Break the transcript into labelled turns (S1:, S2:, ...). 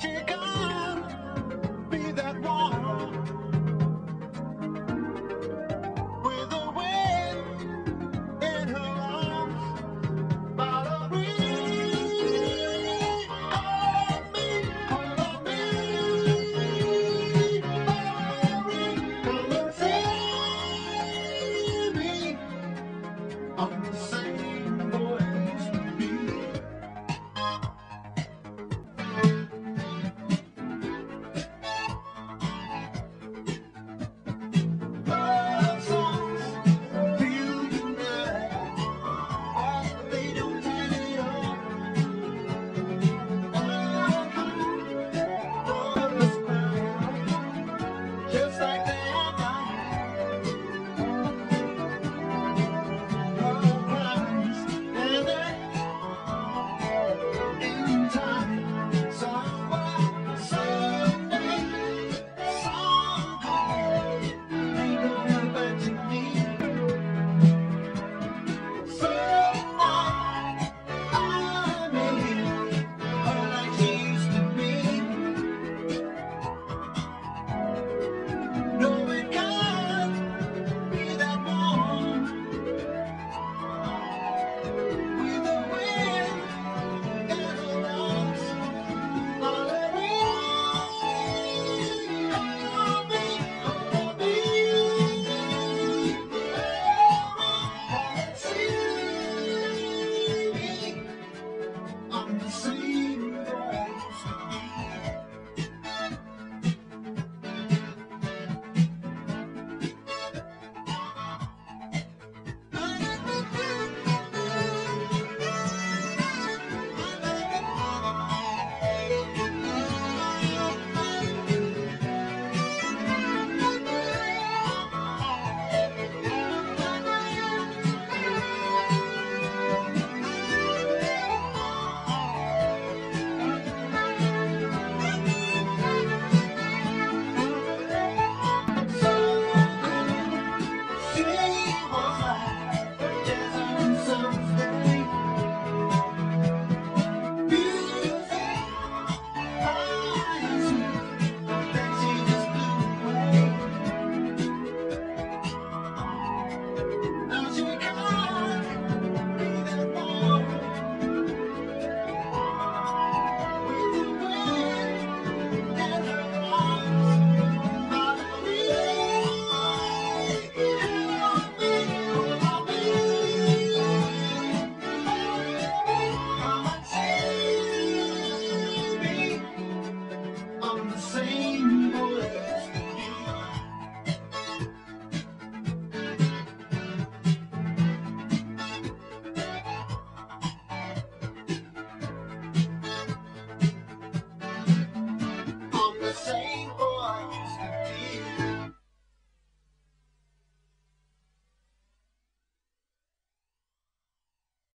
S1: she be that one.